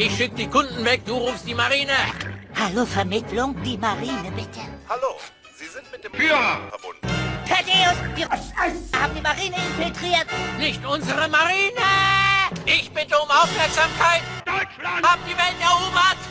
Ich schicke die Kunden weg, du rufst die Marine. Hallo Vermittlung, die Marine bitte. Hallo, Sie sind mit dem Führer! verbunden. Thaddeus, wir haben die Marine infiltriert. Nicht unsere Marine! Ich bitte um Aufmerksamkeit! Deutschland! Hab die Welt erobert!